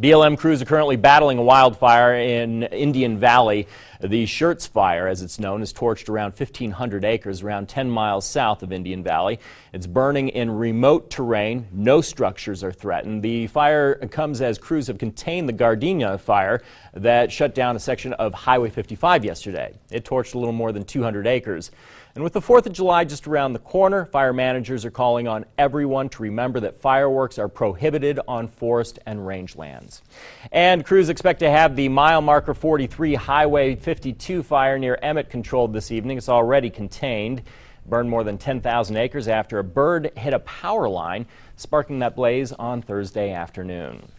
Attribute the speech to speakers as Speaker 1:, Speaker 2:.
Speaker 1: BLM crews are currently battling a wildfire in Indian Valley. The Shirts Fire, as it's known, has torched around 1,500 acres around 10 miles south of Indian Valley. It's burning in remote terrain. No structures are threatened. The fire comes as crews have contained the Gardenia fire that shut down a section of Highway 55 yesterday. It torched a little more than 200 acres. And with the 4th of July just around the corner, fire managers are calling on everyone to remember that fireworks are prohibited on forest and rangelands. And crews expect to have the mile marker 43 Highway 52 fire near Emmett controlled this evening. It's already contained. Burned more than 10,000 acres after a bird hit a power line, sparking that blaze on Thursday afternoon.